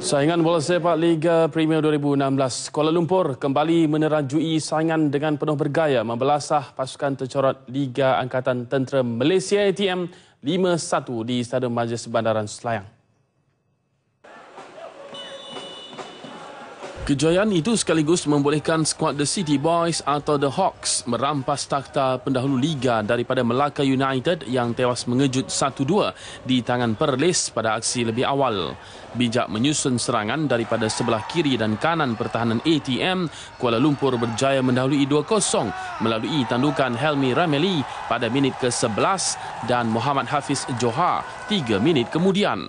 Saingan bola sepak Liga Premier 2016 Kuala Lumpur kembali menerajui saingan dengan penuh bergaya membelasah pasukan tercorot Liga Angkatan Tentera Malaysia ATM 5-1 di Stadium Majlis Bandaran Selayang. Kejayaan itu sekaligus membolehkan skuad The City Boys atau The Hawks merampas takhta pendahulu Liga daripada Melaka United yang tewas mengejut 1-2 di tangan Perlis pada aksi lebih awal. Bijak menyusun serangan daripada sebelah kiri dan kanan pertahanan ATM, Kuala Lumpur berjaya mendahului 2-0 melalui tandukan Helmi Rameli pada minit ke-11 dan Muhammad Hafiz Johar 3 minit kemudian.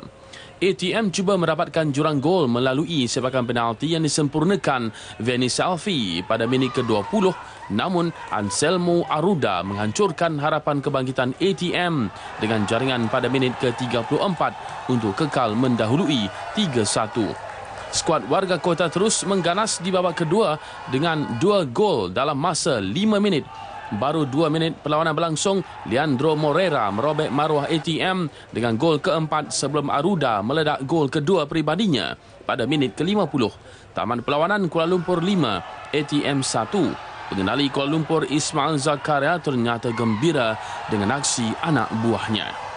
ATM cuba mendapatkan jurang gol melalui sepakan penalti yang disempurnakan Veni Salvi pada minit ke-20 namun Anselmo Aruda menghancurkan harapan kebangkitan ATM dengan jaringan pada minit ke-34 untuk kekal mendahului 3-1. Skuad warga kota terus mengganas di babak kedua dengan dua gol dalam masa 5 minit Baru dua minit perlawanan berlangsung, Leandro Morera merobek maruah ATM dengan gol keempat sebelum Aruda meledak gol kedua peribadinya pada minit ke-50. Taman perlawanan Kuala Lumpur 5, ATM 1. Pengenali Kuala Lumpur Ismail Zakaria ternyata gembira dengan aksi anak buahnya.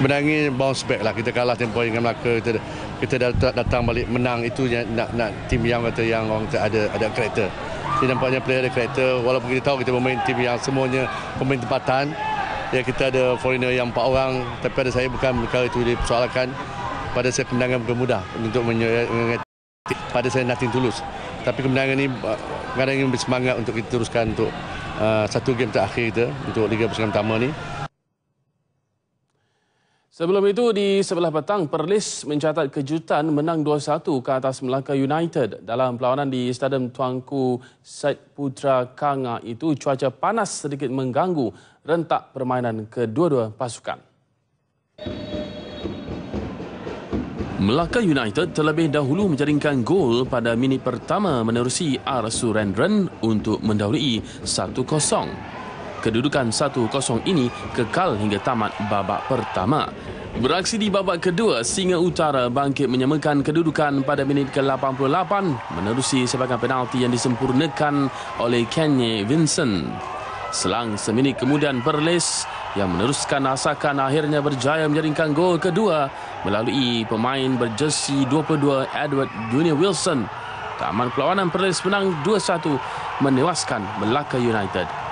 Menangi bounce back lah. Kita kalah tempoh dengan Melaka. Kita, kita datang balik menang itu nak, nak tim yang kata yang orang ada ada karakter. Jadi nampaknya player ada karakter walaupun kita tahu kita bermain tim yang semuanya pemain tempatan. Ya kita ada foreigner yang empat orang tapi pada saya bukan perkara itu dipersoalkan. Pada saya kemenangan bukan mudah untuk mengerti pada saya nothing tulus. Tapi kemenangan ini kadang ingin bersemangat untuk kita teruskan untuk uh, satu game terakhir kita untuk Liga Persatuan Pertama ini. Sebelum itu, di sebelah petang, Perlis mencatat kejutan menang 2-1 ke atas Melaka United. Dalam perlawanan di Stadium Tuanku Said Putra Kanga itu, cuaca panas sedikit mengganggu rentak permainan kedua-dua pasukan. Melaka United terlebih dahulu menjaringkan gol pada minit pertama menerusi R. Surendran untuk mendahului 1-0. Kedudukan 1-0 ini kekal hingga tamat babak pertama. Beraksi di babak kedua, Singa Utara bangkit menyamakan kedudukan pada minit ke-88 menerusi sebagai penalti yang disempurnakan oleh Kenny Vincent. Selang seminit kemudian Perlis yang meneruskan asakan akhirnya berjaya menjaringkan gol kedua melalui pemain berjersi 22 Edward Junior Wilson. Taman perlawanan Perlis menang 2-1 menewaskan Melaka United.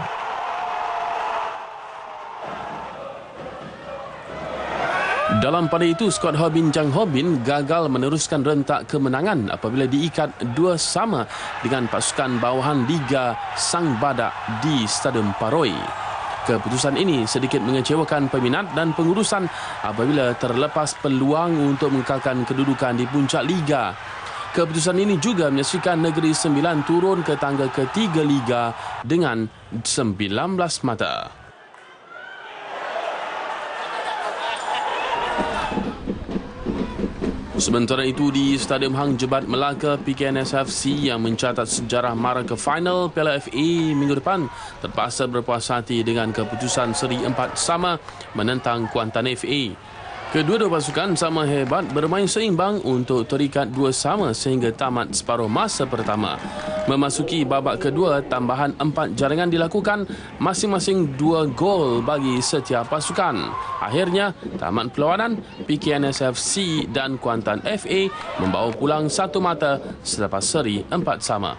Dalam pada itu, skuad Hobin Jang Hobin gagal meneruskan rentak kemenangan apabila diikat dua sama dengan pasukan bawahan Liga Sang Badak di Stadium Paroi. Keputusan ini sedikit mengecewakan peminat dan pengurusan apabila terlepas peluang untuk mengekalkan kedudukan di puncak Liga. Keputusan ini juga menyaksikan Negeri Sembilan turun ke tangga ketiga Liga dengan 19 mata. Sementara itu di Stadium Hang Jebat Melaka, PKNS FC yang mencatat sejarah mara ke final Piala FA minggu depan terpaksa berpuas hati dengan keputusan seri empat sama menentang Kuantan FA. Kedua-dua pasukan sama hebat bermain seimbang untuk terikat dua sama sehingga tamat separuh masa pertama. Memasuki babak kedua, tambahan empat jaringan dilakukan masing-masing dua gol bagi setiap pasukan. Akhirnya, tamat perlawanan, PKNS FC dan Kuantan FA membawa pulang satu mata selepas seri empat sama.